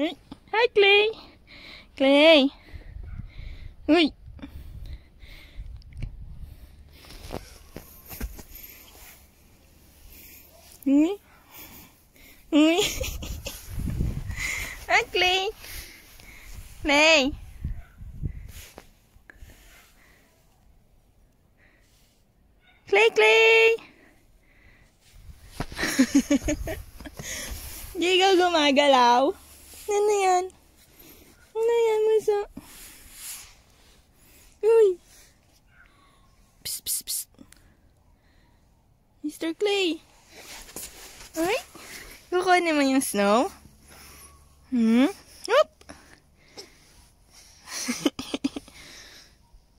Hi, Clay. Clay. Uy. Uy. Uy. Hi, Clay. Clay. Clay, Clay. Hindi ka gumagalaw. Ano yan? Ano yan, masa? Uy! Psst, psst, psst. Mr. Clay! Ay! Kukunin mo yung snow? Hmm? Oop!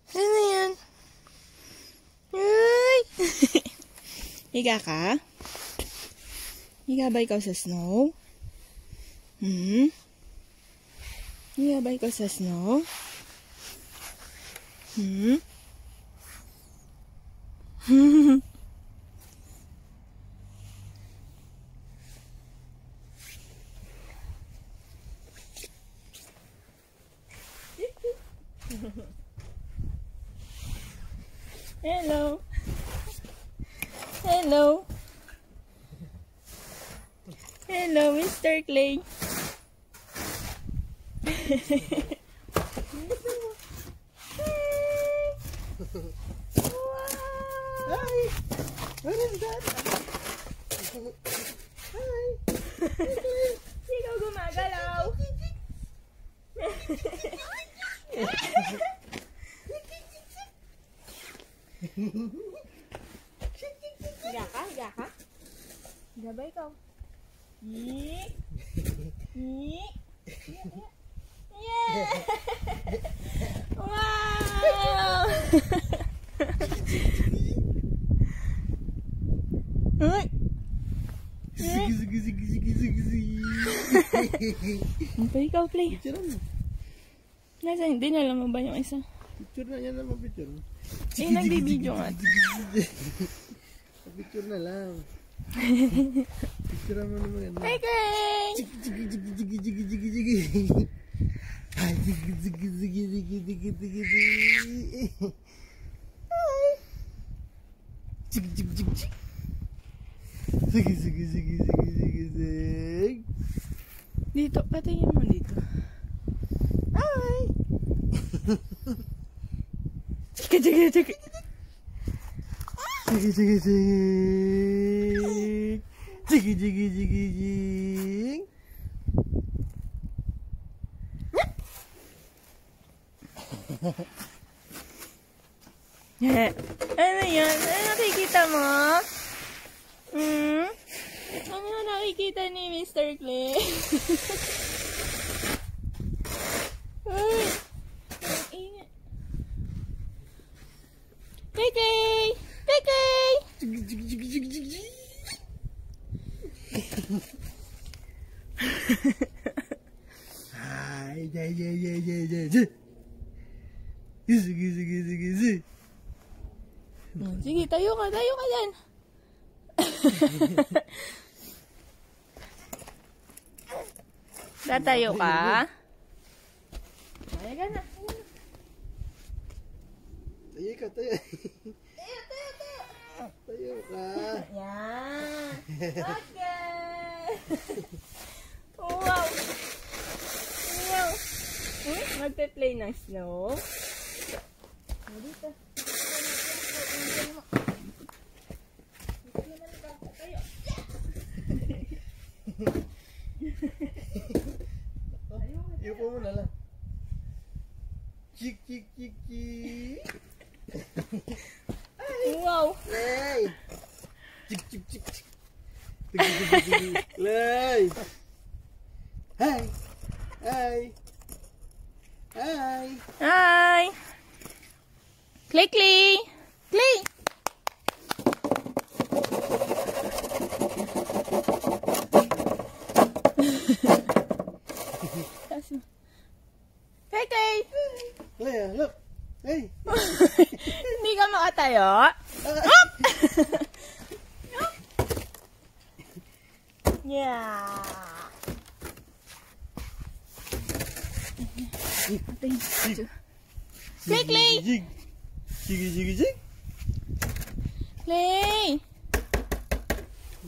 ano yan? Ay! Higa ka? Higa ba ikaw sa snow? Hmm? Higa ba ikaw sa snow? Hmm? Hello. Hello. Hello, Mr. Clay. Hi! What is that? Hi! Ikaw gumagalaw. Higa ka? Higa ka? Higa ba ikaw? Yee! Yee! Yeah! Wow! Sige, sige, sige, sige, sige, sige. Ano pa ikaw, play? Picture mo. Nasa hindi na lang mo ba yung isa? Picture na yan naman, picture. Eh, nagbibideo nga. Picture na lang. Picture mo naman yan. Hey, Kay! Jigi, jigi, jigi, jigi, jigi, jigi. Ay, jigi, jigi, jigi, jigi, jigi, jigi, jigi. Ay. Jigi, jigi, jigi, jigi. Sige, sige, sige, sige, sige, sige. Dito, patingin mo dito. Ay. Sige, sige, sige. Jigi, jigi, jigi. Jigi, jigi, jigi, jigi. Eh, ano yan? Ano nakikita mo? Hmm? Ano nakikita ni Mr. Clay? Uy! Ang ingat. Kiki! Kiki! Jigi, jigi, jigi, jigi, jigi. Ay, ay, ay, ay, ay, ay, ay. Sige, sige, sige, sige. Hmm, Sige, tayo ka. Tayo ka dyan. Tatayo ka? Ay, ka na. Tayo ka, tayo. Tayo ka. Yan. Okay. wow. Wow. Uy, magpe-play ng snow. Dito. Iupo mo na lang. Chik. Wow. Lay! Chik, chik, chik, chik. Lay! Hi! Hi! Hi! Hi. Clay, Clay. Clay. Taas mo. Clay, Clay. Lay, look! Hey! Hindi ka makatayo? Yeah. Ate, Clay, Clay! Jig. Jig, jig, jig. Clay!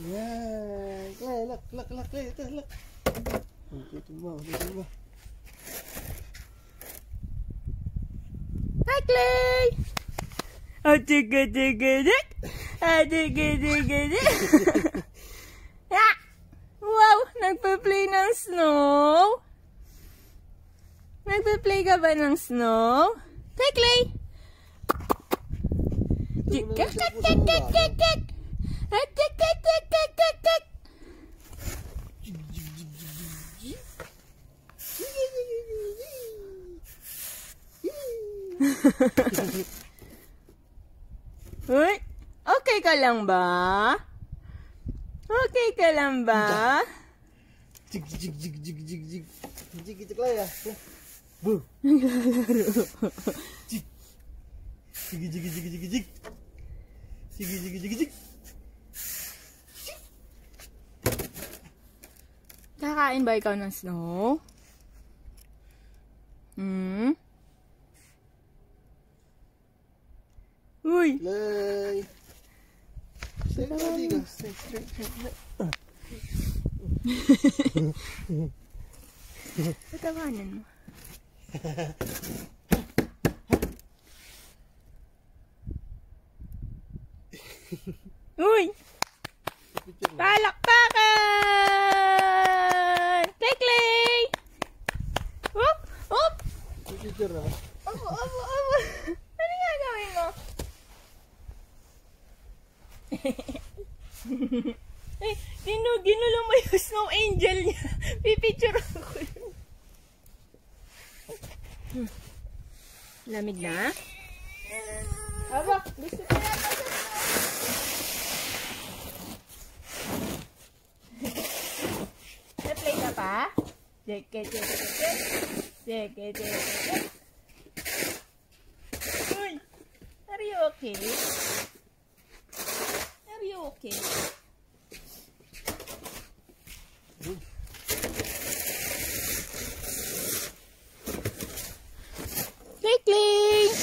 Yan. Clay, look, look, look, Clay, ito, look. Dito mo, dito mo. Hi, Clay! Oh, tiga, tiga, dik! Ah, tiga, tiga, dik! Ah! Wow! Nagpa-play ng snow? Nagpa-play ka ba ng snow? Hi, Clay! Uy! Okay ka lang ba? Okay ka lang ba? Jig, jig, jig, jig, jig, jig. Jig, ito, Clay, ah. Boo. Jig. Jig, jig, jig, jig, jig. Jig, jig, jig, jig. Kakain ba ikaw ng snow? Hmm? Uy! Lay. Ka, diga. Stay straight, straight. Patawanan mo. Uy! Palakpakan! Clay, Clay! Oop! Oop! Picture na. Opo, opo, opo! Ano nga gawin mo? Ay, ginu, ginulo mo yung snow angel niya. Pipicture ako yun. Lamig na? Aba, gusto ko yata sa snow. Na-play ka pa? Jeke, jeke, jeke. Jeke, jeke, jeke. Uy! Are you okay?